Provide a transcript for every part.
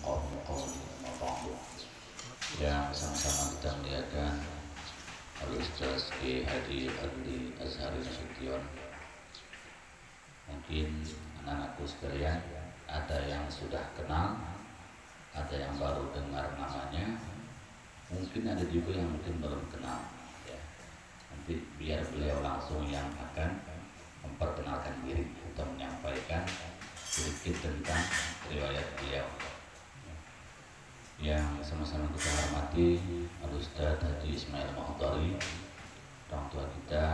wa ba'du yang sama-sama kita melihatkan Al-Ustaz Ki Hadi Adli Azhari Nasution mungkin anak-anakku sekalian ada yang sudah kenal ada yang baru dengar namanya mungkin ada juga yang mungkin belum kenal ya. nanti biar beliau langsung yang akan memperkenalkan diri atau menyampaikan sedikit tentang riwayat beliau yang sama-sama kita hormati Al Ustaz Haji Ismail Mahdari orang tua kita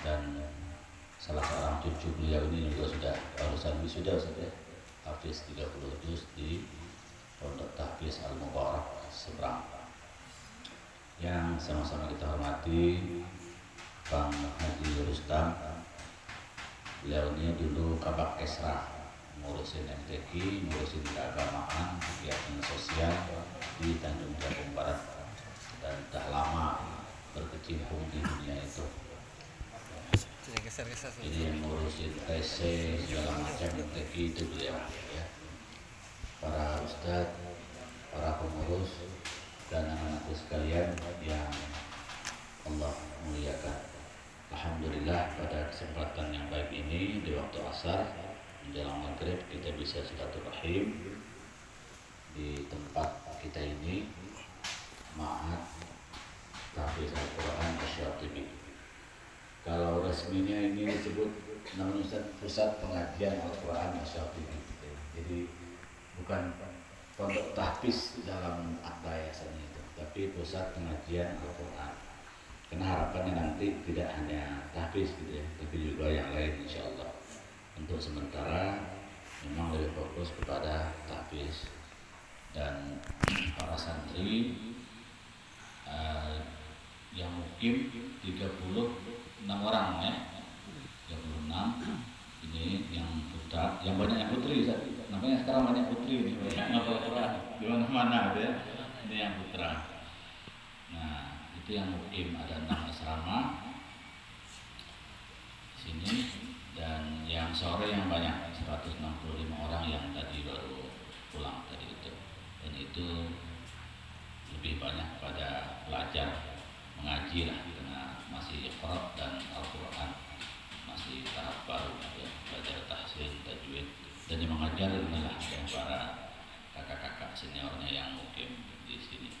dan salah seorang cucu beliau ini juga sudah barusan wisuda sudah Hafiz 30 juz di Pondok Tahfiz Al Mubarak seberang. Yang sama-sama kita hormati Bang Haji Rustam. Beliau ini dulu kabak esra ngurusin MTQ, ngurusin keagamaan, kegiatan sosial di Tanjung Jabung Barat dan dah lama berkecimpung di dunia itu. Jadi ngurusin TC segala macam MTQ itu beliau ya. Para ustadz, para pengurus dan anak-anakku sekalian yang Allah muliakan. Alhamdulillah pada kesempatan yang baik ini di waktu asar menjelang maghrib kita bisa silaturahim di tempat kita ini. Ma'at Tahfiz Al-Quran Asyatibi kalau resminya ini disebut namanya Pusat Pengajian Al-Quran Asyatibi jadi bukan pondok tahfiz dalam akta yayasan itu tapi pusat pengajian Al-Quran. Karena harapannya nanti tidak hanya tahfiz gitu ya, tapi juga yang lain insya Allah. Untuk sementara memang lebih fokus kepada tahfiz dan para santri. Uh, yang mungkin 36 orang ya. 36 ini yang putra yang banyak yang putri namanya sekarang banyak putri ini. Banyak Quran di mana-mana ya. Ini yang putra. Nah itu yang mukim. Ada enam asrama. Sini dan yang sore yang banyak 165 orang yang tadi baru pulang tadi itu. Dan itu lebih banyak pada belajar mengaji lah karena masih ikhrat dan Al-Quran masih tahap baru ya. Belajar tahsin tajwid. Dan yang mengajar inilah ya, para kakak-kakak seniornya yang mukim di sini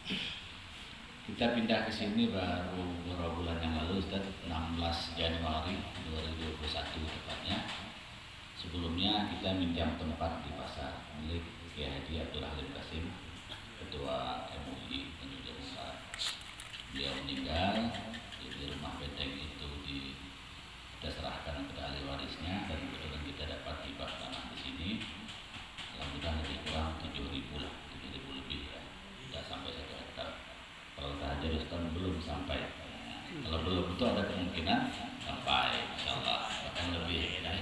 kita pindah ke sini baru beberapa bulan yang lalu Ustaz 16 Januari 2021 tepatnya. Sebelumnya kita minjam tempat di pasar milik Kiai Haji Abdul Halim Kasim ketua MUI Tanjung Barat beliau meninggal di rumah benteng itu di kita serahkan kepada ahli warisnya dan kita dapat hibah tanah di sini alhamdulillah lebih kurang 7 ribu lah 7 ribu lebih ya tidak sampai satu hektar kalau tahajud Ustaz belum sampai kalau belum itu ada kemungkinan sampai insya Allah akan lebih ya.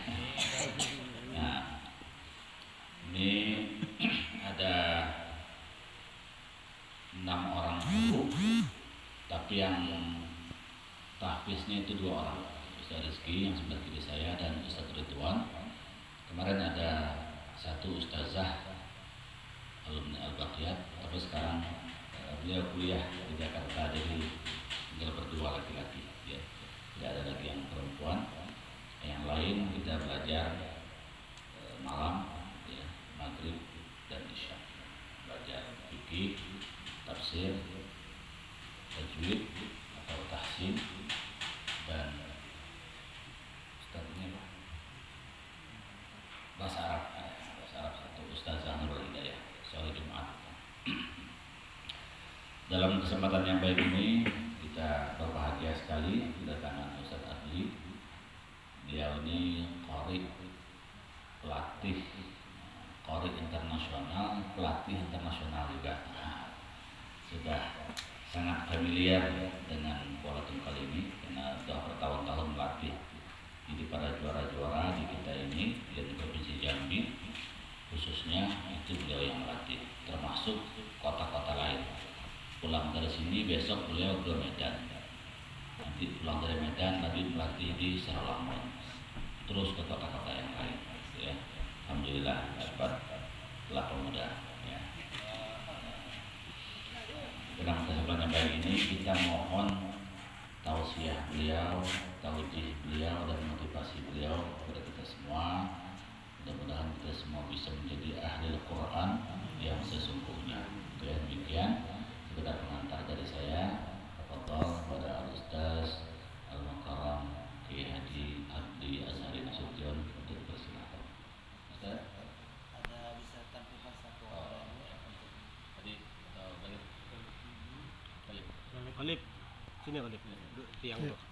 nah ini ada enam orang guru tapi yang tahfiznya itu dua orang Ustaz Rizky yang sebelah kiri saya dan Ustaz Ridwan kemarin ada satu ustazah alumni Al-Baqiyat tapi sekarang beliau kuliah di Jakarta jadi tinggal berdua laki-laki ya tidak ada lagi yang perempuan yang lain kita belajar e, malam ya maghrib dan isya belajar fikih tafsir tajwid atau tahsin dan ustaznya apa bahasa Arab bahasa Arab satu ustazah Nurul Hidayah soal Jumat dalam kesempatan yang baik ini kita berbahagia sekali kedatangan Ustaz Adli. Dia ini kori pelatih kori internasional, pelatih internasional juga. Nah, sudah sangat familiar dengan pola tungkal ini karena sudah bertahun-tahun melatih. Jadi para juara-juara di kita ini di provinsi Jambi khususnya itu beliau yang melatih termasuk kota-kota lain pulang dari sini besok beliau ke Medan nanti pulang dari Medan tadi melatih di Sarawak terus ke kota-kota yang lain ya Alhamdulillah dapat setelah pemuda ya. Dengan kesempatan yang baik ini kita mohon tausiah beliau, taujih beliau dan motivasi beliau kepada kita semua. Mudah-mudahan kita semua bisa menjadi ahli Al-Quran yang sesungguhnya. Yang demikian sekedar pengantar dari saya. Fadal pada Al-Ustaz Al-Mukarram Ki Haji Abdi Azhari Nasution untuk bersilakan. Ustaz? ada bisa tampilkan satu Oh, orang ya. Tadi uh, balik balik. Olip. Sini Olip. Duduk Tiang tuh.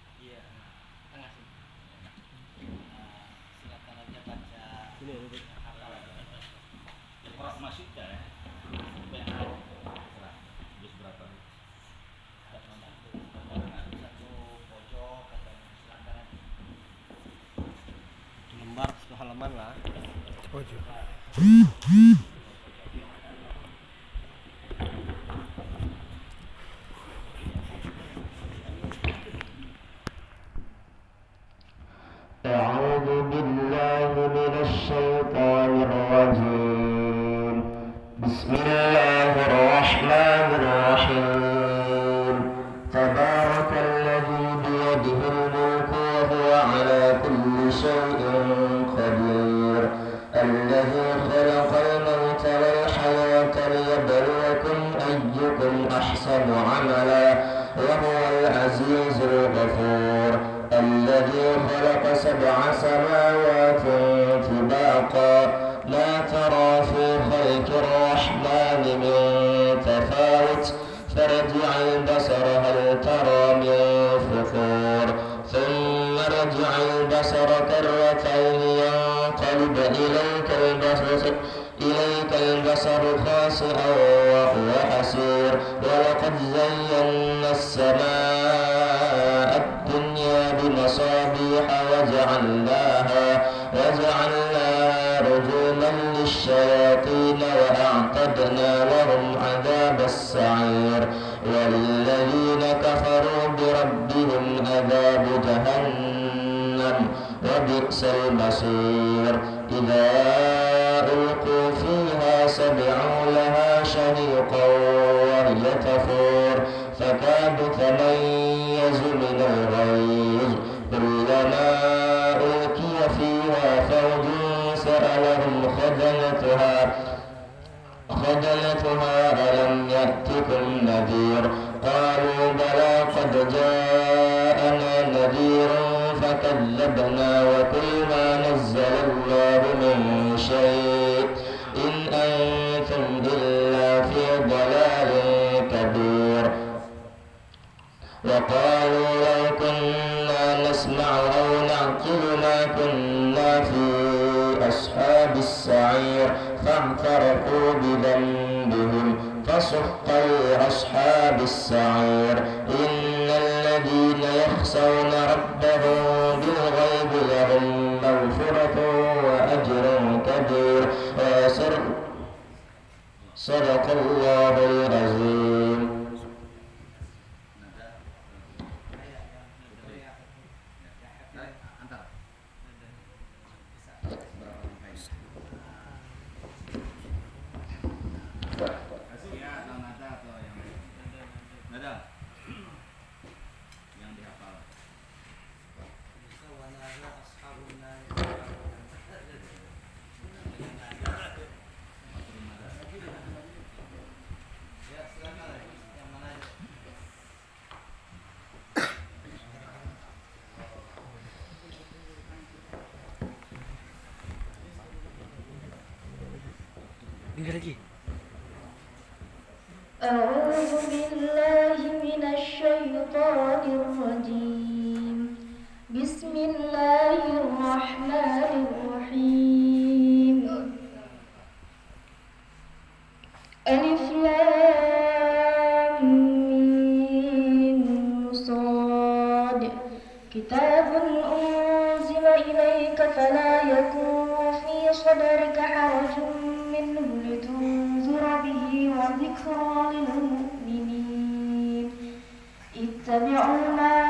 mano lá. Pode ir. أحسن عملا وهو العزيز الغفور الذي خلق سبع سماوات ما كنا في أصحاب السعير فاعترفوا بذنبهم فسحقا لأصحاب السعير. إن الذين يخشون ربهم بالغيب لهم مغفرة وأجر كبير. صدق الله العظيم. سمعوا ما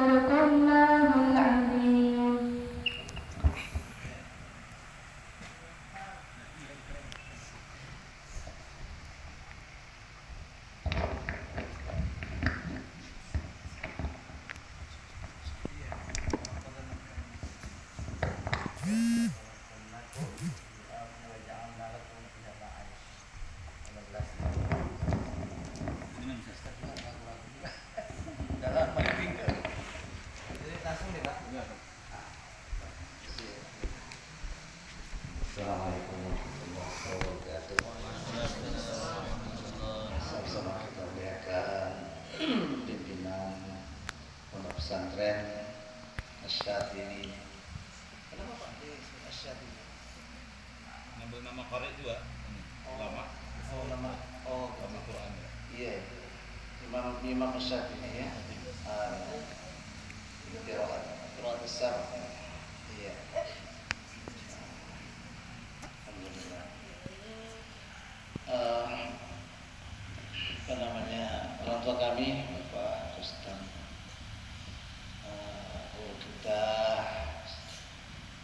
فنقمنا pesantren Asyad ini. Kenapa Pak? Di Asyad ini? ngambil nama korek juga? Lama Oh nama oh. Lama Quran ya? Iya Imam Imam Asyad ini ya. Ah, Kiraat kiraat besar. Iya. Alhamdulillah. Eh, apa namanya orang tua kami Bapak Rustam eh, guru kita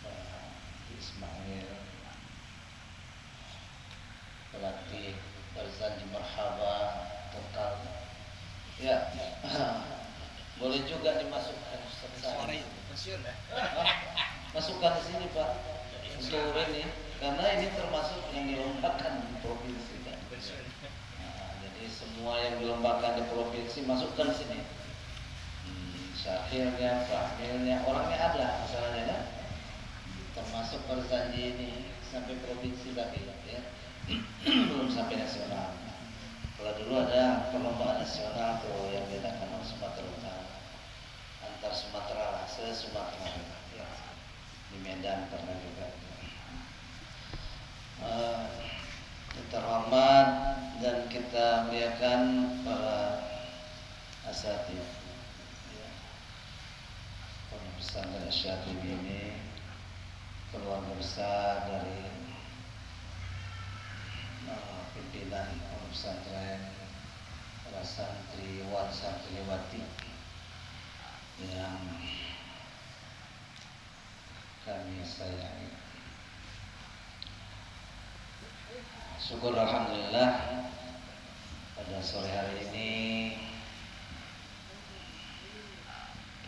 Pak Ismail pelatih Barzan di Marhaba total ya boleh juga dimasukkan Ustaz Sari. masukkan ke sini Pak untuk ini karena ini termasuk yang dilombakan di provinsi kan. Nah, jadi semua yang dilombakan di provinsi masukkan sini. Hmm, Syakirnya, Fahmilnya, orangnya ada misalnya kan. Termasuk perjanji ini sampai provinsi lagi ya. Belum sampai nasional. Kalau dulu ada perlombaan nasional tuh yang diadakan oleh Sumatera Utara antar Sumatera lah, se Sumatera ya. di Medan pernah juga. Eh, kita hormat dan kita muliakan para asatid ya. Pondok pesantren Syatib ini keluarga besar dari eh, pimpinan pesantren para santriwan santriwati yang kami sayangi. Syukur Alhamdulillah pada sore hari ini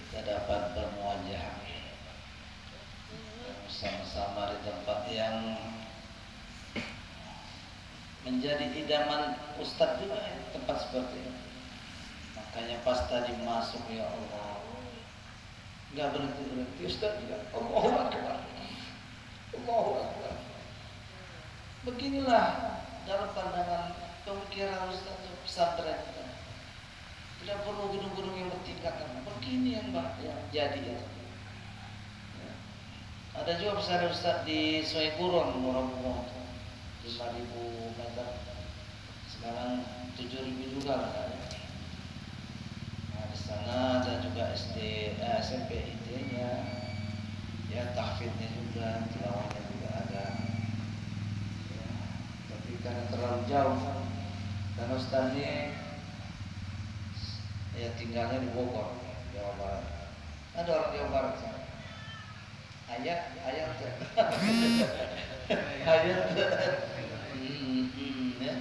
kita dapat bermuajah bersama-sama di tempat yang menjadi idaman Ustadz juga tempat seperti ini. Makanya pas tadi masuk ya Allah nggak berhenti berhenti. Ustaz juga Allahu Akbar. Allahu Akbar. Beginilah dalam pandangan pemikiran Ustaz pesantren. Kita tidak perlu gedung-gedung yang bertingkat begini yang yang jadi ya. Ada juga pesantren Ustaz di Sungai Kurun murah-murah lima ribu meter. Sekarang 7000 juga lah ya. Sana ada juga SD, eh, SMP IT-nya, ya tahfidnya juga, tilawahnya juga ada. Ya, tapi karena terlalu jauh, dan ustaznya ya tinggalnya di Bogor, Jawa Barat. Ada orang Jawa Barat sana. Ayat, ayat, ayat. Hmm, hmm, ya.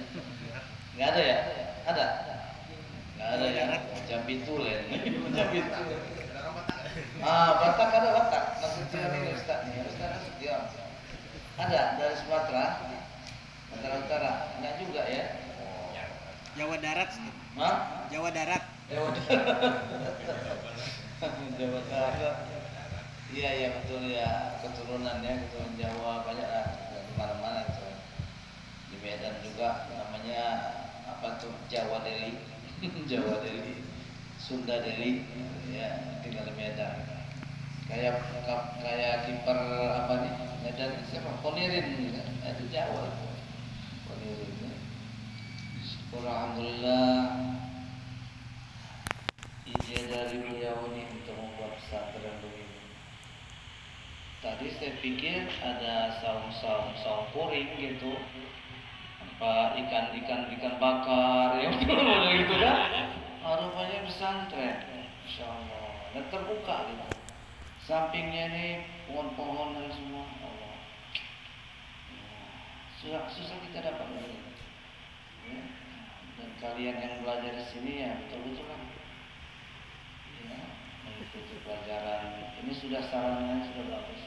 Nggak ada ya? Ada? Nggak ada ya? Jambi Tulen. Jambi Tulen. Ah, Batak ada Batak. Nasution ini Ustaz nih. Ustaz Nasution. Ada dari Sumatera. Sumatera Utara. Enggak juga ya? Jawa Darat. Hah? Jawa Darat. Jawa Jawa Barat. Iya iya betul ya keturunannya keturunan Jawa banyak lah di mana-mana itu. Di Medan juga namanya apa tuh Jawa Deli, Jawa Deli, Sunda Deli, ya di Medan. Kayak kayak kiper apa nih Medan siapa? Ponirin kan? itu Jawa. Ponirin. ya. Alhamdulillah ide dari beliau ini untuk membuat pesantren begini. Tadi saya pikir ada saung-saung saung puring gitu, apa ikan ikan ikan bakar yang gitu kan? Ah, rupanya pesantren, insya Allah. Dan terbuka gitu. Sampingnya nih pohon-pohon dan semua. Allah. Susah susah kita dapat ini. Ya. Dan kalian yang belajar di sini ya betul-betul lah ya, mengikuti pelajaran ini sudah sarannya sudah bagus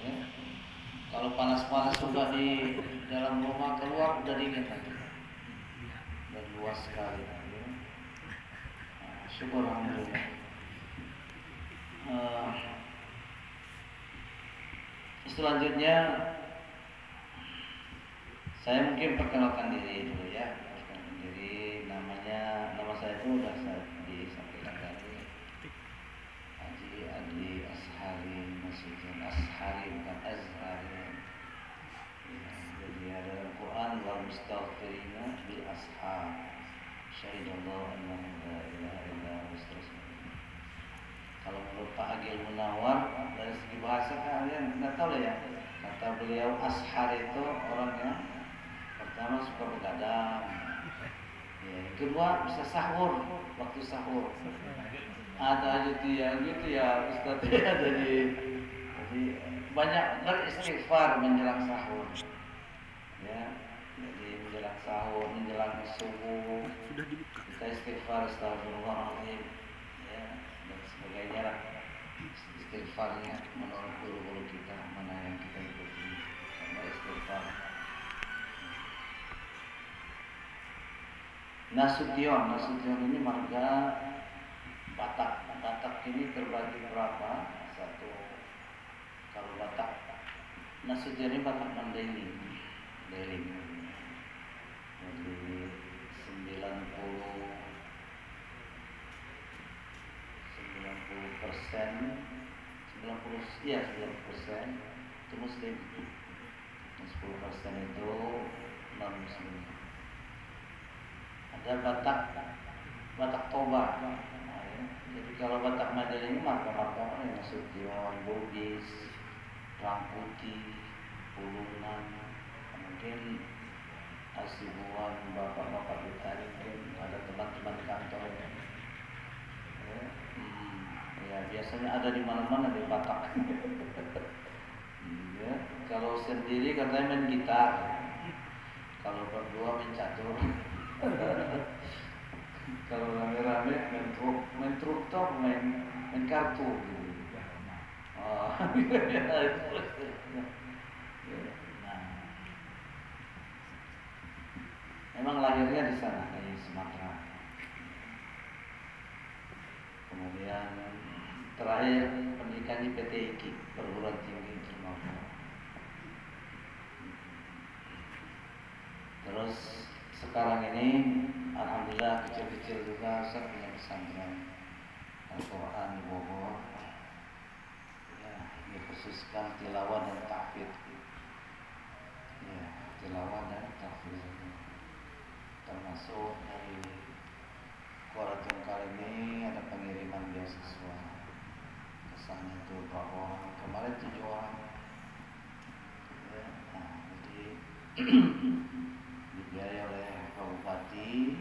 ya. kalau panas-panas sudah di dalam rumah keluar udah dingin lagi dan luas sekali syukur alhamdulillah Eh, selanjutnya saya mungkin perkenalkan diri dulu ya. Perkenalkan diri namanya nama saya itu sudah saya disampaikan tadi. Haji Adli Ashari maksudnya Ashari bukan Azhari. Jadi ada dalam Quran wal mustaghfirina bil ashar. Syahidallahu annahu la kalau menurut Pak Agil Munawar dari segi bahasa kalian nggak tahu lah ya. Kata beliau ashar itu orang yang pertama suka begadang. Ya, kedua bisa sahur waktu sahur. Ada aja yang gitu ya Ustaz. Ya jadi jadi banyak beristighfar menjelang sahur. Ya jadi menjelang sahur menjelang subuh Sudah dibuka. kita istighfar astagfirullahaladzim sebagainya lah istighfarnya menurut guru-guru kita mana yang kita ikuti sama istighfar Nasution, Nasution ini marga Batak. Batak ini terbagi berapa? Satu. Kalau Batak, Nasution ini Batak Mandailing. Mandailing. Jadi 90 90 persen 90 iya 90 persen itu muslim 10 persen itu non muslim ada Batak Batak Toba nah, ya. jadi kalau Batak Madura ini marga-marga apa ya Nasution, Bugis, Rangkuti, Pulungan mungkin Asibuan, bapak-bapak ini mungkin ada teman-teman kantor ya. Ya, ya biasanya ada di mana-mana di Batak ya. kalau sendiri katanya main gitar kalau berdua main catur kalau rame-rame main truk main truk toh main main kartu gitu. Lahirnya di sana di Sumatera. Kemudian terakhir pendidikan di PT IKI perguruan tinggi Ternopal. Terus sekarang ini alhamdulillah kecil-kecil juga saya punya pesantren Al-Quran di Bogor. Ya dikhususkan tilawah dan tahfidz ya tilawah dan tahfidz termasuk dari Kuaratung kali ini ada pengiriman beasiswa kesannya itu bahwa kemarin tujuh orang. Ya, nah, jadi dibiayai oleh Bupati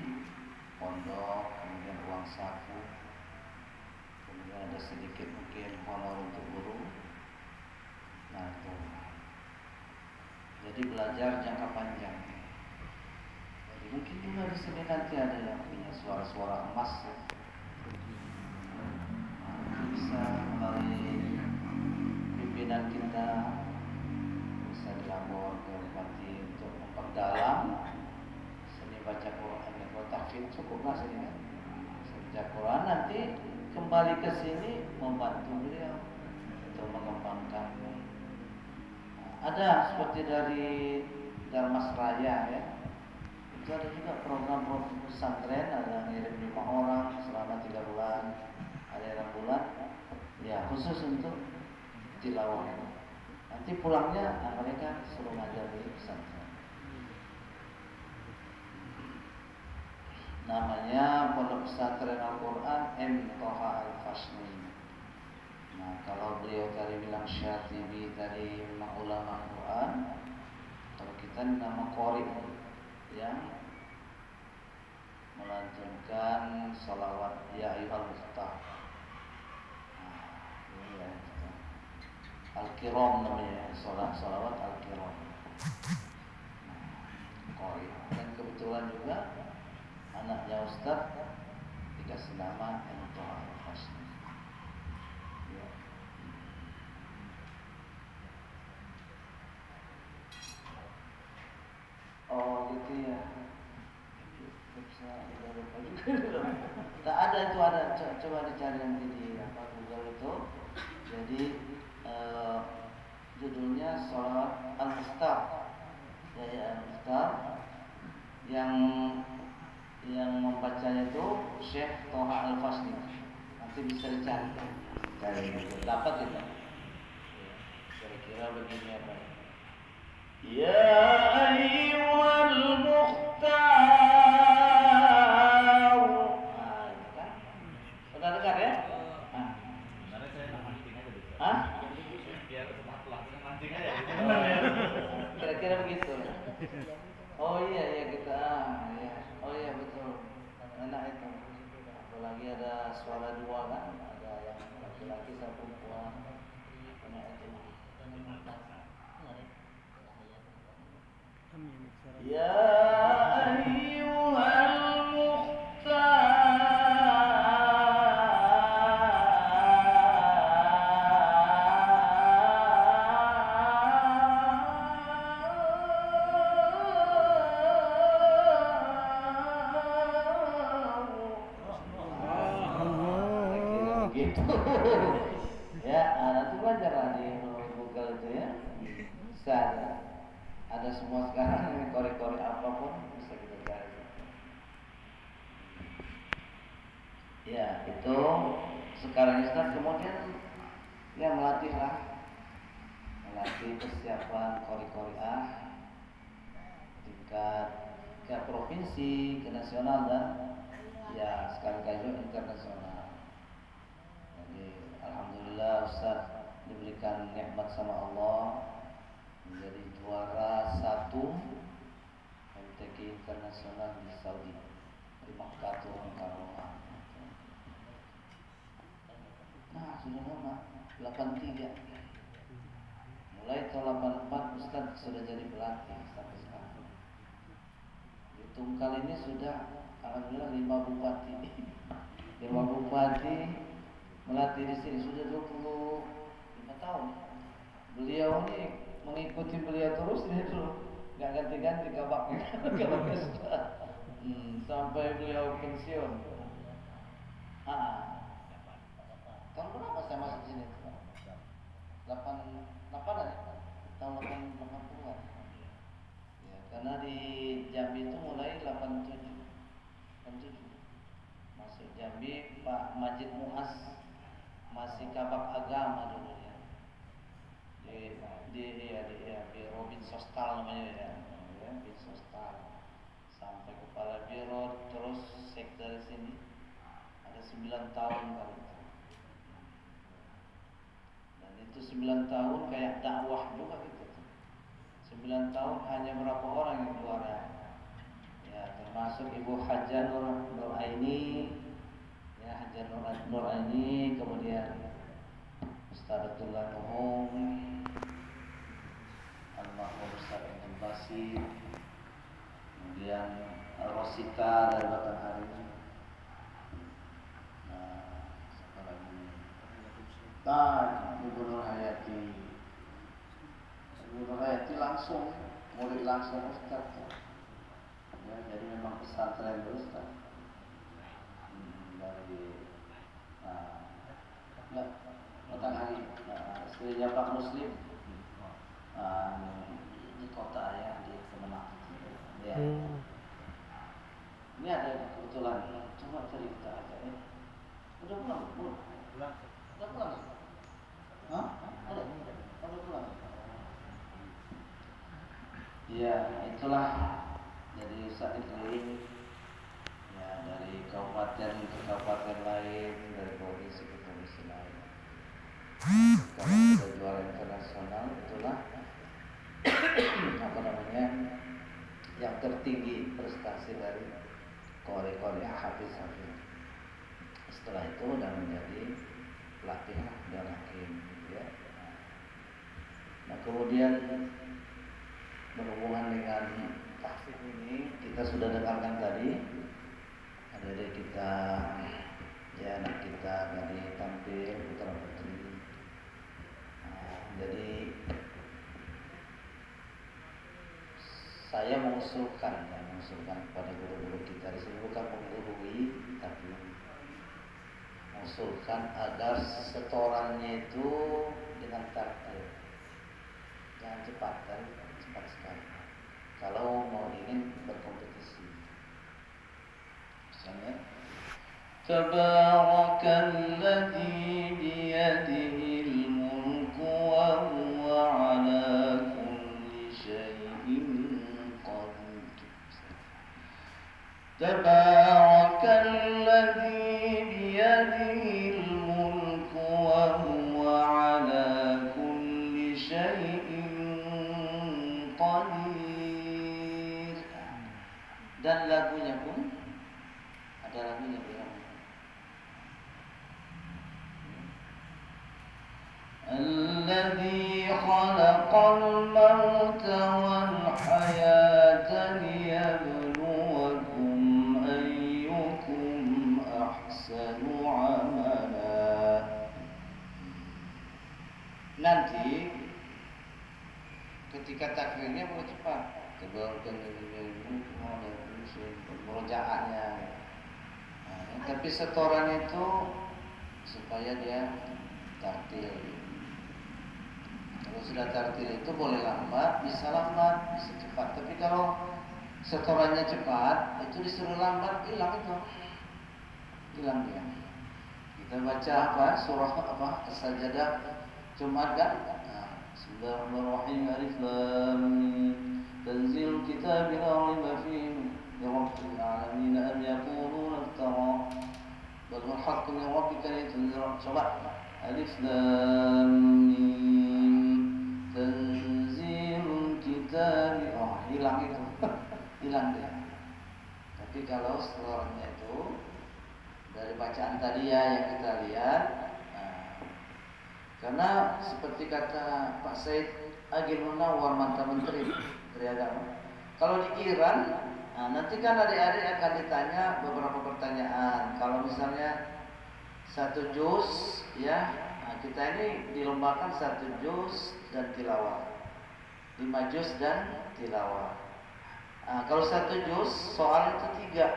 pondok kemudian uang saku. Kemudian ada sedikit mungkin honor untuk guru. Nah itu. Jadi belajar jangka panjang. Jadi mungkin juga di sini nanti ada yang punya suara-suara emas ya. Bisa melalui pimpinan kita bisa dilapor ke bupati untuk memperdalam. Seni baca Quran dan tahfidz cukuplah sini kan? Seni baca Quran nanti kembali ke sini membantu beliau untuk mengembangkan. Ada seperti dari Darmas Raya ya. Itu ada juga program pesantren ada ngirim lima orang selama tiga bulan. Ada yang bulan ya khusus untuk tilawah nanti pulangnya nah, mereka suruh ngajar di pesantren. Namanya pondok pesantren Al-Quran M. Toha Al-Fasni nah kalau beliau tadi bilang syatibi tadi memang ulama Quran kalau kita nama Qori yang melantunkan salawat ya ini ya Al-Kiram namanya salat salawat Al-Kiram. Nah, Qori dan kebetulan juga anaknya Ustaz dikasih nama Entoha Al-Fasni ya. Oh gitu ya. Tak ada itu ada. Co- coba dicari nanti di apa Google itu jadi eh, judulnya Salat Al-Mustar ya, ya Al-Mustar yang yang membacanya itu Syekh Toha Al-Fasni nanti bisa dicari. Cari dapat itu kira-kira begini apa? Ya ayyuhal mukhtar nah, itu kan sudah dengar ya nah. Sebenarnya saya mancing aja bisa. Hah? Biar semua pelakunya mancing aja. kira-kira begitu oh iya iya kita ah, iya. oh iya betul enak itu apalagi ada suara dua kan ada yang laki-laki sama perempuan enak itu ya ayyuhal nasional dan ya sekali-kali juga internasional. Jadi alhamdulillah Ustaz diberikan nikmat sama Allah menjadi juara satu MTQ internasional di Saudi. Di Makkatul Mukarramah. Nah sudah lama 83 mulai tahun 84 Ustaz sudah jadi pelatih sampai sekarang Tungkal ini sudah alhamdulillah lima bupati. Lima bupati melatih di sini sudah 25 tahun. Beliau ini mengikuti beliau terus dia tuh gak ganti-ganti kabaknya hmm, sampai beliau pensiun. Ah. Kamu kenapa saya masuk sini? 8 langsung Ustaz. Ya, jadi memang pesantren Ustaz. Hmm, dari nah, enggak, Batanghari. Nah, istrinya Pak Muslim. Nah, di kota ya di Kemenang. Ya. Ini ada kebetulan. Coba cerita aja ya. Udah pulang? Belum? Pulang. Udah pulang? Hah? Ada? Udah pulang? Iya, itulah dari Ustaz Iklim ya dari kabupaten ke kabupaten lain dari provinsi ke provinsi lain kalau kita juara internasional itulah apa namanya yang tertinggi prestasi dari Korea-Korea Hafiz Hafiz setelah itu udah menjadi pelatih dan hakim gitu ya. Nah kemudian berhubungan dengan tahfiz ini kita sudah dengarkan tadi ada kita ya anak kita tadi tampil putra putri. Nah, jadi saya mengusulkan ya mengusulkan kepada guru-guru kita di sini bukan menggurui tapi mengusulkan agar setorannya itu dengan tartil jangan cepat kan cepat sekali kalau mau ingin berkompetisi misalnya تبارك الذي بيده الملك وهو على تبارك الذي بيده الملك وهو على كل شيء قدير. Dan lagunya pun ada lagunya bilang الذي خلق الموت والحياة Tapi setoran itu Supaya dia tartil Kalau sudah tartil itu boleh lambat Bisa lambat, bisa cepat Tapi kalau setorannya cepat Itu disuruh lambat, hilang itu Hilang dia Kita baca apa? Surah apa? As-Sajadah Jumat kan? Nah, Bismillahirrahmanirrahim Alif Lam Mim. Tanzilul kitab la raiba fihi min rabbil alamin am huwa haqqun min rabbika litunzira coba Alif Lam Mim Tanzilul kitab oh hilang itu. Hilang dia. Tapi kalau setelahnya itu dari bacaan tadi ya yang kita lihat nah, karena seperti kata Pak Said Agil Munawar mantan Menteri. Agama. Kalau di Iran, nah nanti kan adik-adik akan ditanya beberapa pertanyaan. Kalau misalnya satu juz, ya, nah kita ini dilombakan satu juz dan tilawah, lima juz dan tilawah. Nah, kalau satu juz, soal itu tiga,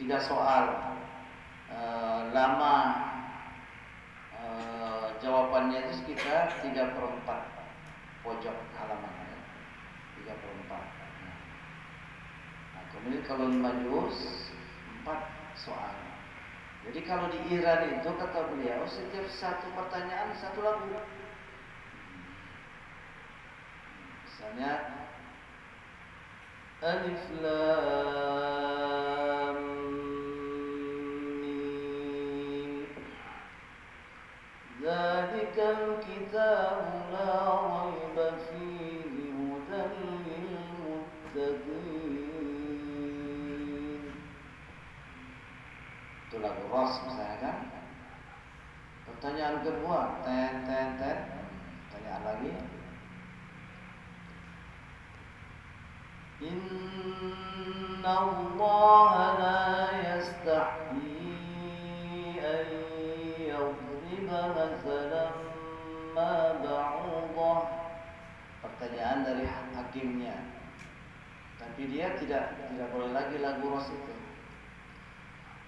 tiga soal. E, lama Eh, jawabannya itu sekitar 3 per 4 pojok halaman ya. 3 per 4 nah, Kemudian kalau Majus empat soal. Jadi kalau di Iran itu kata beliau setiap satu pertanyaan satu lagu. Misalnya Alif Lam Mim Zalikal Kitab was misalnya kan? Pertanyaan kedua ten ten ten. Pertanyaan lagi. Inna Allah la yastahi an yadriba masalan ma ba'udah pertanyaan dari hakimnya. Tapi dia tidak tidak boleh lagi lagu ros itu.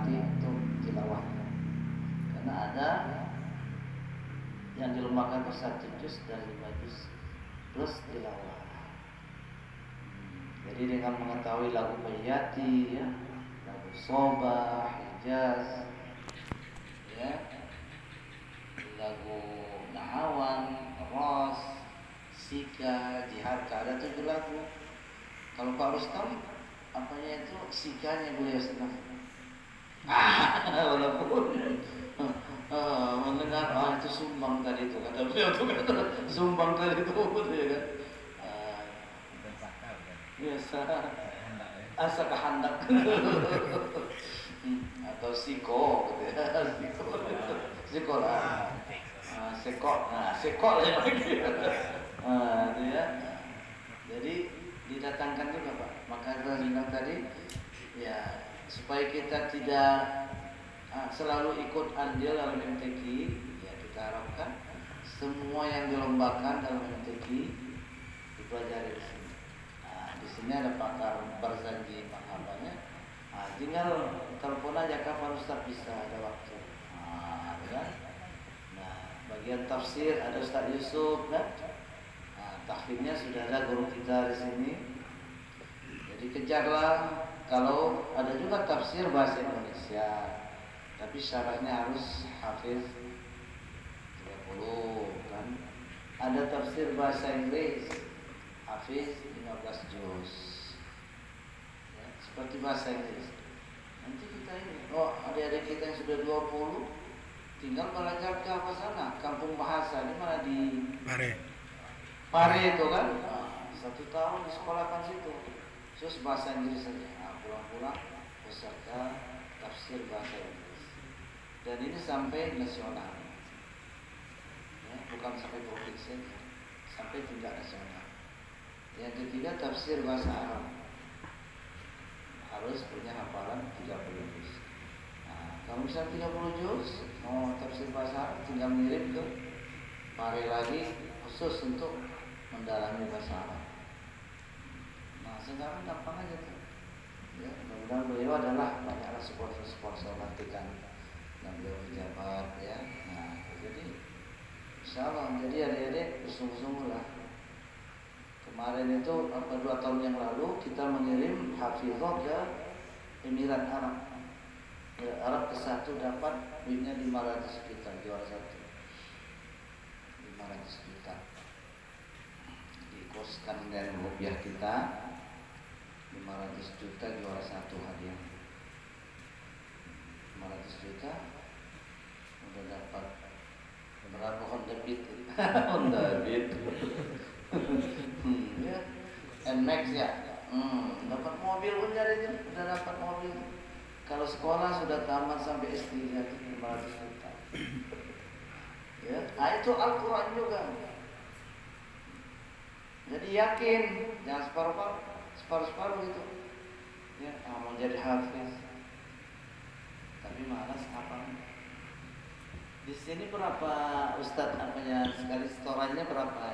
pelatih untuk tilawahnya karena ada yang dilombakan per satu juz dan lima juz plus tilawah jadi dengan mengetahui lagu Bayati, ya, lagu Soba, Hijaz, ya, lagu Nahawan, Ros, Sika, Jiharka, ada tujuh lagu. Kalau Pak Rustam, apanya itu sikanya beliau senang. Ah, walaupun ah, mendengar ah itu sumbang tadi itu kata beliau tuh kata sumbang tadi itu ya kan. Ah, biasa asa kehendak atau siko gitu ya. Siko. Siko lah. Ah, seko. Nah seko lah lagi nah, itu ya. Jadi didatangkan juga pak. Maka bilang tadi ya supaya kita tidak ah, selalu ikut andil dalam MTQ ya kita harapkan semua yang dilombakan dalam MTQ dipelajari di sini Nah, di sini ada pakar berjanji mahabanya. Nah, tinggal telepon aja kapan Ustaz bisa ada waktu. Nah, ya. Nah, bagian tafsir ada Ustaz Yusuf kan. Nah, tahfidnya sudah ada guru kita di sini. Jadi kejarlah kalau ada juga tafsir bahasa Indonesia. Tapi syaratnya harus hafiz 30 kan. Ada tafsir bahasa Inggris Hafiz 15 juz ya, Seperti bahasa Inggris Nanti kita ini Oh adik-adik kita yang sudah 20 Tinggal belajar ke apa sana Kampung bahasa Ini mana di Pare. Pare itu kan Nah, Satu tahun di sekolah kan situ Terus bahasa Inggris saja Pulang-pulang peserta tafsir bahasa Inggris Dan ini sampai nasional ya, Bukan sampai provinsi Sampai tingkat nasional yang ketiga tafsir bahasa Arab harus punya hafalan 30 juz. Nah, kalau bisa 30 juz, mau tafsir bahasa Arab tinggal ngirim ke Pare lagi khusus untuk mendalami bahasa Arab. Nah, sekarang gampang aja mudah-mudahan beliau adalah banyaklah sponsor-sponsor nanti kan yang beliau pejabat ya. Nah, jadi Insya Allah, jadi adik-adik bersungguh-sungguh lah Kemarin itu apa dua tahun yang lalu kita mengirim hafizah ke Emirat Arab. Ya, Arab ke satu dapat duitnya 500 juta juara satu. 500 juta. Dikoskan dari rupiah kita 500 juta juara satu hadiah. 500 juta udah dapat berapa Honda Beat Honda Beat ya. Nmax ya? Hmm, dapat mobil pun dari udah dapat mobil. Kalau sekolah sudah tamat sampai S3 itu 500 juta. Ya nah itu Al-Quran juga. Jadi yakin jangan separuh-paruh separuh-separuh gitu. Ya ah, mau jadi hafiz tapi malas apa? Di sini berapa Ustadz apanya sekali setorannya berapa?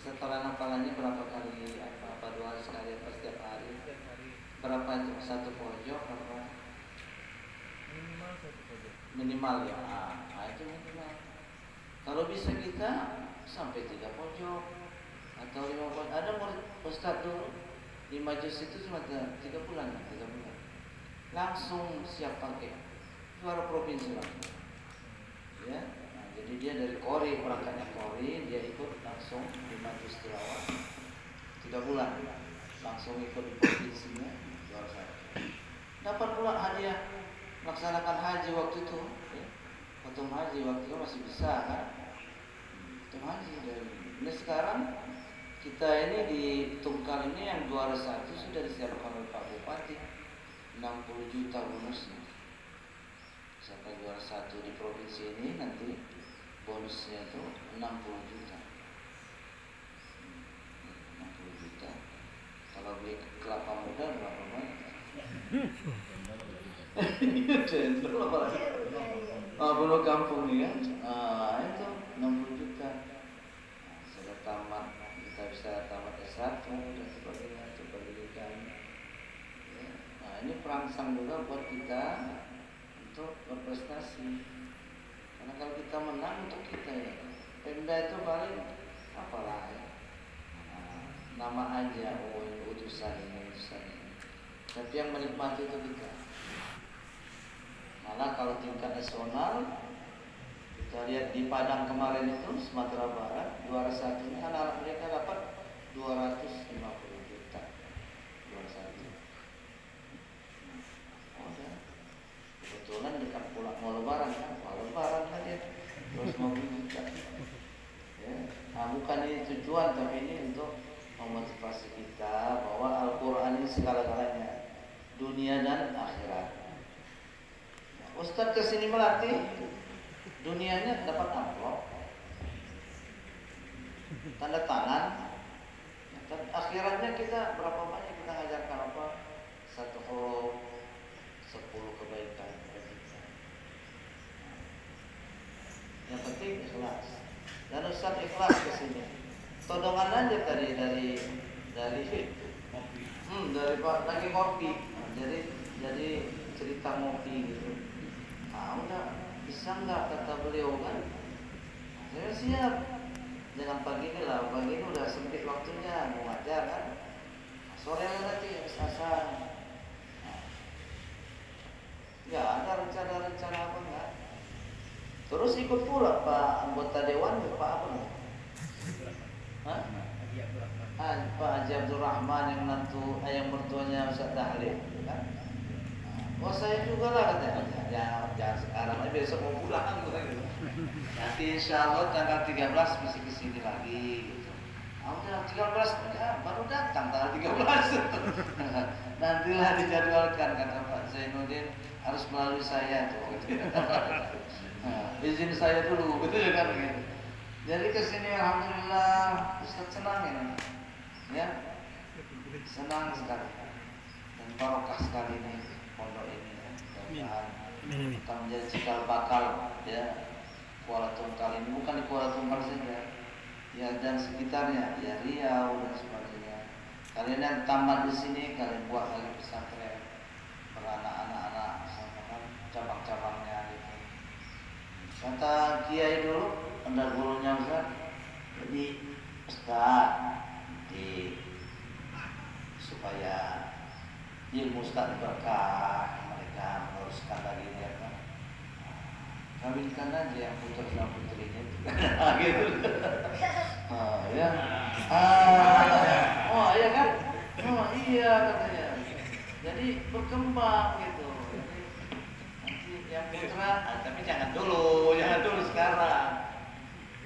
Setoran hafalannya berapa kali apa, apa dua hari sekali apa setiap hari? Berapa itu? Satu pojok berapa minimal satu pojok. Minimal ya. Ah, itu minimal. Kalau bisa kita sampai tiga pojok atau lima pojok ada murid ustadz dulu di majlis itu cuma tiga bulan tiga bulan. Langsung siap pakai. Juara provinsi langsung ya nah, jadi dia dari Kori perangkatnya Kori dia ikut langsung di majlis tilawah. Tiga bulan langsung ikut di provinsinya juara satu. Dapat pula hadiah melaksanakan haji waktu itu ya. haji waktu itu masih bisa kan? Waktu haji dari ini sekarang kita ini di Tungkal ini yang juara satu sudah disiapkan oleh Pak Bupati. 60 juta bonusnya. Siapa juara satu di provinsi ini nanti bonusnya itu 60 juta. Hmm, 60 juta. Kalau beli kelapa muda berapa banyak? Cendol apa? Lagi? Ah, bunuh kampung nih kan? Ah, itu 60 juta. Nah, sudah tamat, kita bisa tamat S1 dan sebagainya, itu pendidikan. Ya. Nah, ini perangsang juga buat kita untuk berprestasi. Karena kalau kita menang untuk kita ya. Pemda itu paling apalah ya. Nah, nama aja, oh ini utusan ini, utusan ini. Tapi yang menikmati itu kita. Malah kalau tingkat nasional kita lihat di Padang kemarin itu Sumatera Barat juara satunya anak-anak mereka dapat 250 juta juara satu. Udah. Kebetulan dekat pulang mau lebaran kan, mau lebaran kan dia 250 juta. Ya. Nah, bukan ini tujuan tapi ini untuk memotivasi kita bahwa Al-Quran ini segala-galanya dunia dan akhirat. Ustadz ke sini melatih dunianya dapat amplop tanda tangan dan akhiratnya kita berapa banyak kita ngajarkan apa? Satu huruf sepuluh kebaikan kepada kita. yang penting ikhlas. Dan Ustadz ikhlas ke sini todongan aja tadi dari dari hmm, dari pak lagi kopi. Jadi jadi cerita ngopi gitu. Ah udah. Bisa nggak kata beliau kan? Saya siap jangan pagi ini lah pagi ini udah sempit waktunya mau ngajar kan? Sore nanti selasa. Ya ada rencana-rencana apa enggak? Terus ikut pula pak anggota dewan pak apa enggak? Hah? Ah, Pak Haji Abdul Rahman yang menantu eh, yang mertuanya Ustaz Dahlim kan? Oh saya juga lah katanya jangan, jangan sekarang aja besok mau pulang gitu. Nanti insya Allah tanggal 13 mesti ke sini lagi gitu. Ah udah 13 ya, baru datang tanggal 13 Nantilah dijadwalkan kata Pak Zainuddin harus melalui saya tuh gitu. Nah, izin saya dulu gitu ya kan gitu. Jadi ke sini alhamdulillah Ustaz senang ini. Ya. Senang sekali. Dan barokah sekali ini pondok ini ya. Mudah-mudahan akan menjadi cikal bakal ya. Kuala Tungkal ini bukan di Kuala Tungkal saja. Ya dan sekitarnya ya Riau dan sebagainya. Kalian yang tamat di sini kalian buat lagi pesantren. Beranak anak-anak sama kan cabang-cabangnya gitu. Kata kiai dulu anda gurunya Ustaz. Jadi Ustaz di supaya Ustaz berkah mereka meneruskan lagi dia kan? Kawinkan aja yang putra sama putrinya gitu. Ah, ya. Ah, oh iya kan? Oh iya katanya. Jadi berkembang gitu. Jadi nanti yang putra ah, tapi jangan dulu jangan dulu sekarang.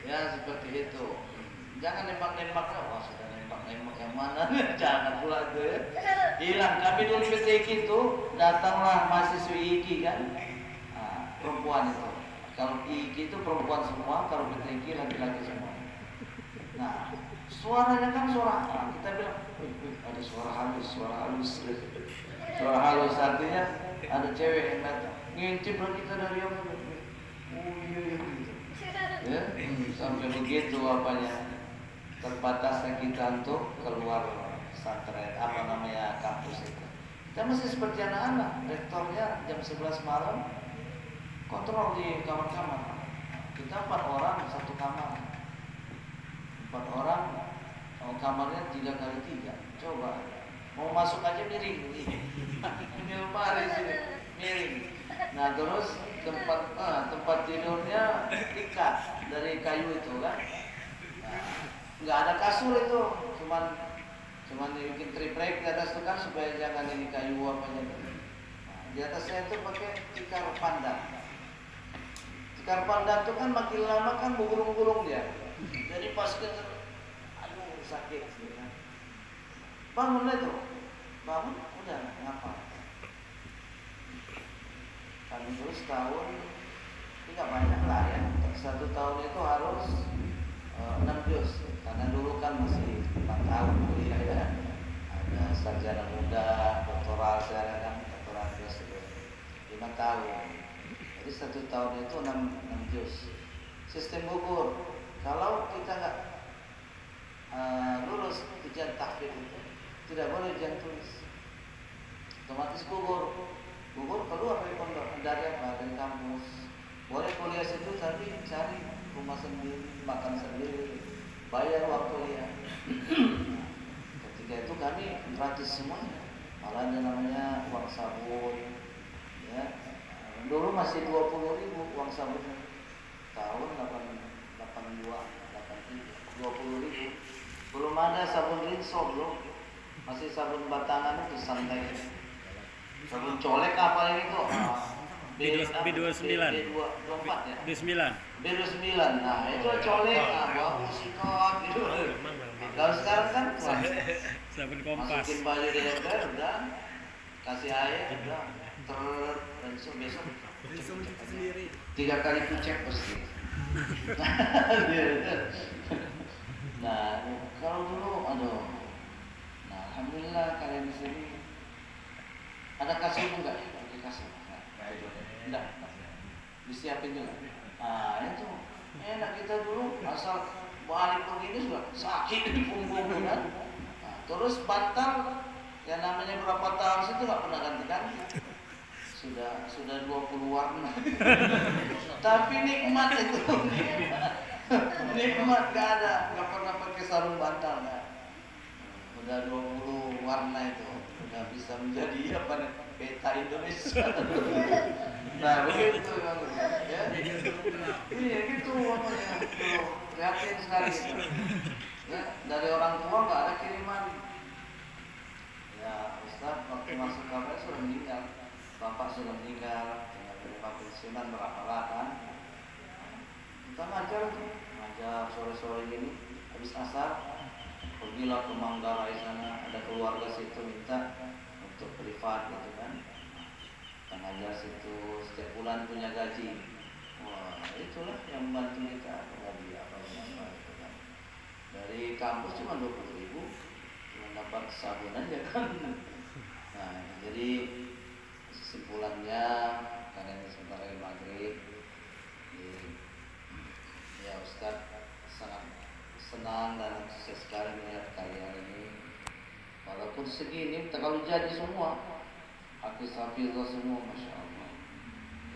Ya seperti itu. Jangan nembak-nembak. Wah sudah nembak-nembak yang mana? Jangan pula itu ya hilang. Kami dulu PTK itu datanglah mahasiswi IKI kan? Nah, perempuan itu. Kalau IKI itu perempuan semua kalau PTK laki-laki semua. Nah suaranya kan suara nah, kita bilang "Wih, wih, ada suara halus suara halus. Suara halus artinya ada cewek yang datang. Ngintip lah kita dari yang oh iya iya gitu ya sampai begitu apanya. Terbatasnya kita untuk keluar pesantren apa namanya kampus itu. Kita masih seperti anak-anak. Rektornya jam 11 malam kontrol di kamar-kamar. Kita empat orang satu kamar. Empat orang oh, kamarnya tiga kali tiga. Coba mau masuk aja miring. Ini lemari sini? Miring. Nah terus tempat ah, tempat tidurnya ikat dari kayu itu kan? Nah, nggak ada kasur itu cuman cuman dibikin triplek di atas itu kan supaya jangan ini kayu apa gitu nah, di atasnya itu pakai tikar pandan. Tikar pandan itu kan makin lama kan bergulung-gulung dia. Jadi pas ke aduh sakit gitu bangun itu bangun udah ngapa? Kami dulu setahun tidak banyak lah ya. Satu tahun itu harus eh, enam juz karena dulu kan masih empat tahun kuliah ya. Ada sarjana muda doktoral sekarang kan doktoral juz itu. Lima tahun. Jadi satu tahun itu enam enam juz. Sistem gugur. Kalau kita nggak eh, lulus ujian tahfidz itu tidak boleh ujian tulis. Otomatis gugur. Gugur keluar dari pondok dari apa? Dari kampus. Boleh kuliah situ tapi cari rumah sendiri makan sendiri bayar uang kuliah ketika itu kami gratis semuanya. Malah ada namanya uang sabun ya. Dulu masih dua puluh ribu uang sabunnya. Tahun delapan delapan dua delapan tiga dua puluh ribu. Belum ada sabun rinso belum masih sabun batangan itu santai. Sabun colek apa itu B2 apa? B29. B24 ya? B9 B29 nah itu colek ah bau sikot gitu. Kalau sekarang kan wah, sabun kompas. masukin baju di ember udah. Kasih air udah. Ter dan besok. Besok tiga kali kucek pasti. Nah kalau dulu aduh. Nah alhamdulillah kalian di sini. Ada kasur enggak ya pakai kasur enggak disiapin juga. Nah itu. Enak kita dulu asal balik begini sudah sakit di punggung kan? Nah, terus bantal yang namanya berapa tahun situ nggak pernah ganti-ganti. Sudah sudah 20 warna tapi nikmat itu. Nikmat gak ada nggak pernah pakai sarung bantal nggak. Udah 20 warna itu. Udah bisa menjadi apa nih peta Indonesia nah begitu Bang. ya. Iya gitu makanya prihatin sekali. Ya dari orang tua nggak ada kiriman. Ya Ustaz waktu masuk kabar sudah meninggal. Bapak sudah meninggal. Tinggal terima pensiunan berapa lah kan kita ngajar tuh. Ngajar sore-sore gini habis asar. Pergilah ke Manggarai sana. Ada keluarga situ minta untuk privat gitu kita ngajar situ setiap bulan punya gaji. Wah itulah yang membantu kita gaji apa apa gitu kan. Dari kampus cuma dua puluh ribu cuma dapat sabun aja kan. Nah jadi kesimpulannya karena ini sebentar lagi maghrib ya Ustadz sangat senang dan antusias sekali melihat kalian ini. Walaupun segini kalau jadi semua hafiz hafizah semua masya Allah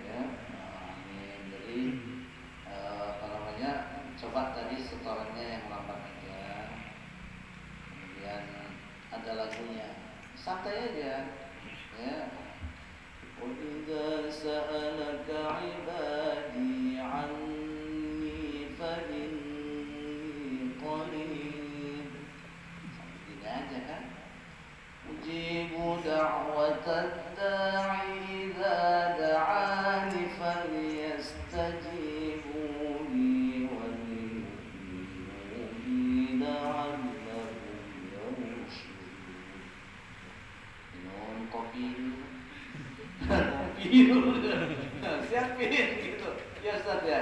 ya nah, amin jadi eh, apa namanya coba tadi setorannya yang lambat aja kemudian ada lagunya santai aja ya وإذا سألك عبادي عني أجيب دعوة الداعي إذا دعاني فليستجيبوا لي بي لعلهم يرشدون kopi kopi siapin gitu ya Ustaz ya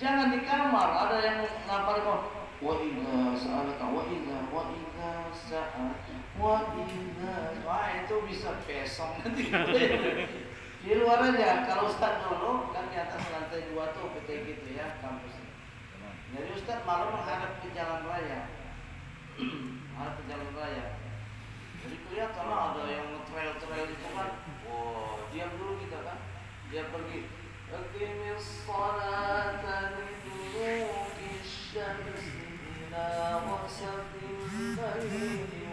jangan di kamar ada yang ngapal kok wa idza sa'alaka wa idza wa idza idza wah itu bisa pesong nanti di luar aja kalau Ustaz dulu kan di atas lantai dua tuh PT gitu ya kampusnya jadi Ustaz malam menghadap ke jalan raya ada ke jalan raya jadi kelihatan lah ada yang nge-trail-trail itu kan wow diam dulu kita kan dia pergi Aqimis salata liduluki syamsi ila wasatil laili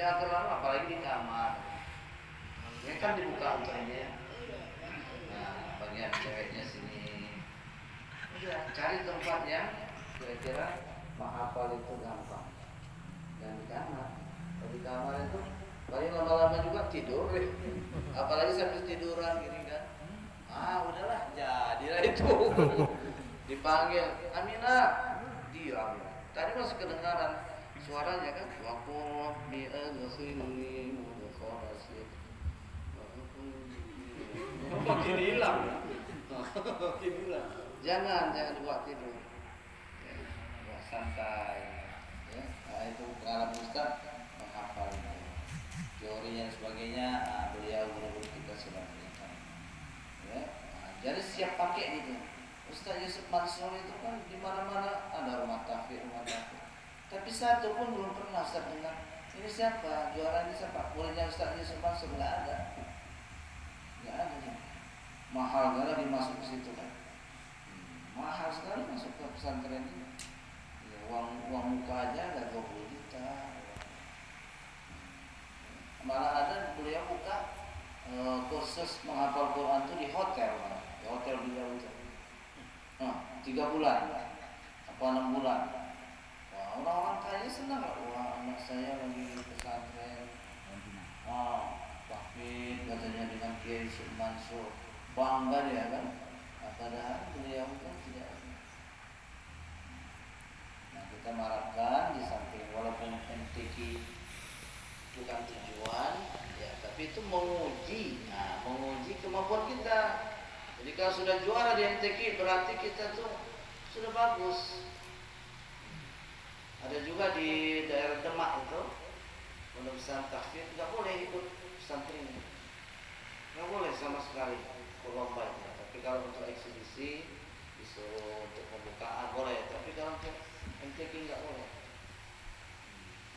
jangan terlalu apalagi di kamar. Ini kan dibuka ini ya? Nah bagian ceweknya sini. Udah cari tempat yang kira-kira menghafal itu gampang. Dan di kamar. Kalau di kamar itu paling lama-lama juga tidur. Apalagi sambil tiduran gini kan. Ah udahlah jadilah itu. Dipanggil Aminah diam. Tadi masih kedengaran suaranya kan? Waktu bi adkhilni mudkhala makin hilang? Makin hilang. Jangan jangan dibuat tidur. Ya, ya, santai. Ya nah, itu pengalaman Ustaz menghafal teorinya dan sebagainya nah, beliau guru kita sudah berikan ya nah, jadi siap pakai gitu. Ustaz Yusuf Mansur itu kan di mana-mana ada rumah tahfidz rumah tahfidz tapi satu pun belum pernah Ustaz dengar. Ini siapa? Juara ini siapa? Muridnya Ustaz Yusuf Mansur nggak ada. Nggak ada nih. Mahal sekali dimasuk ke situ kan? Hmm, mahal sekali masuk ke pesantren ini. Ya, uang uang muka aja ada 20 juta. Malah ada beliau buka e, kursus menghafal Quran itu di hotel malah. di hotel beliau itu. Nah tiga bulan. Apa enam bulan orang-orang kaya senang lah. Wah anak saya lagi di pesantren. Ah Wahid katanya dengan Kiai Yusuf Mansur. Bangga dia kan. Nah, padahal beliau kan tidak nah kita mengharapkan di samping walaupun MTQ bukan tujuan ya tapi itu menguji. Nah menguji kemampuan kita. Jadi kalau sudah juara di MTQ berarti kita tuh sudah bagus ada juga di daerah Demak itu pondok pesantren tahfidz nggak boleh ikut pesantren ini. Nggak boleh sama sekali lomba itu tapi kalau untuk eksibisi disuruh untuk pembukaan boleh. Tapi kalau untuk MTQ nggak boleh.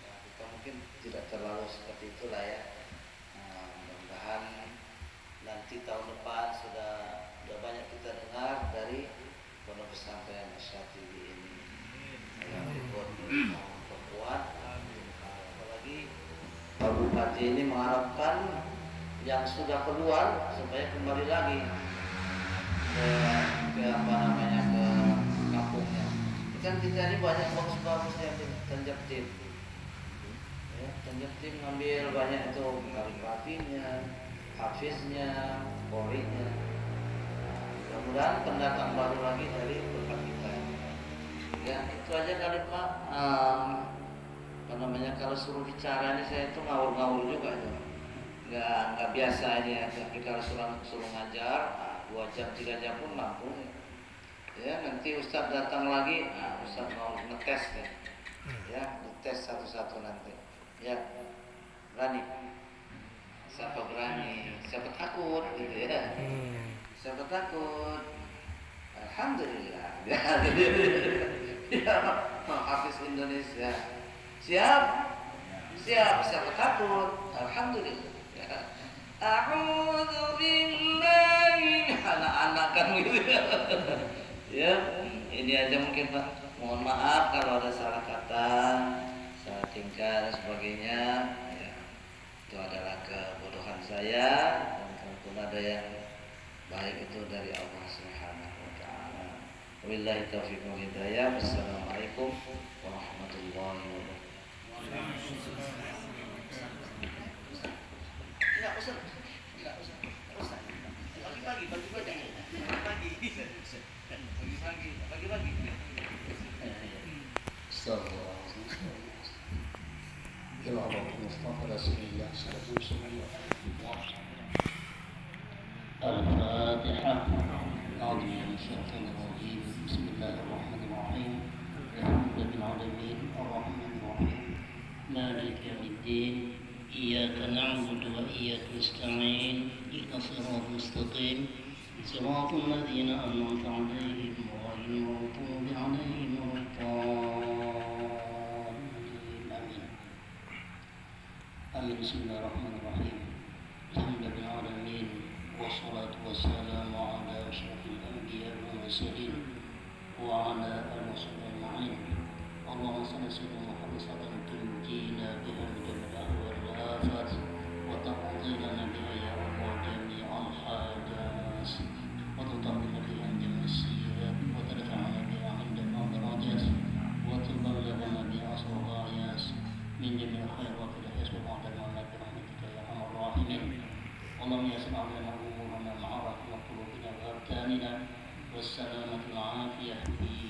Ya, kita mungkin tidak terlalu seperti itulah ya. Nah, mudah-mudahan nanti tahun depan sudah sudah banyak kita dengar dari pondok pesantren Masyatibi ini yang ikut memperkuat apalagi Pak Bupati ini mengharapkan yang sudah keluar supaya kembali lagi ke, ke apa namanya ke kampungnya. Kan kita ini banyak bagus-bagus yang terjepit ya, terjepit ngambil banyak itu kaligrafinya hafiznya korinya mudah-mudahan pendatang baru lagi dari kita ya itu aja kali pak. Um, apa namanya kalau suruh bicara ini saya itu ngawur-ngawur juga itu. Nggak nggak biasa aja tapi kalau suruh suruh ngajar. Nah, dua jam tiga jam pun mampu. Ya nanti Ustadz datang lagi. Nah, Ustadz mau ngetes nih. Ya ngetes satu-satu nanti. Ya berani. Siapa berani? Siapa takut? Gitu ya. Siapa takut? Alhamdulillah ya Hafiz Indonesia siap siap siapa takut Alhamdulillah A'udzu billahi anak-anak kan gitu ya. ini aja mungkin Pak. Mohon maaf kalau ada salah kata, salah tingkah dan sebagainya ya, itu adalah kebodohan saya dan kalaupun ada yang baik itu dari Allah taala. وبالله التوفيق والهداية والسلام عليكم ورحمة الله وبركاته الفاتحة أعوذ بالله من الشيطان الرجيم بسم الله الرحمن الرحيم. الحمد لله العالمين الرحمن الرحيم. مالك يوم الدين. إياك نعبد وإياك نستعين. صراط الذين أنعمت عليهم المغضوب عليهم آمين. آمين. بسم الله الرحمن الرحيم. الحمد لله العالمين والصلاة والسلام على أشرف الأنبياء والمرسلين. وعلى آله وصحبه أجمعين اللهم صل وسلم صلاة تنجينا بها من جميع الأهوال والآفات وتقضي لنا بها يا رب جميع الحاجات وتطهرنا بها من جميع السيئات وترفعنا بها عند الدرجات وتبلغنا بها الغايات من جميع الخيرات الحسن الممات برحمتك يا أرحم الراحمين. اللهم يسر لنا أمورنا مع رحمة قلوبنا وأبداننا والسلامة yeah, he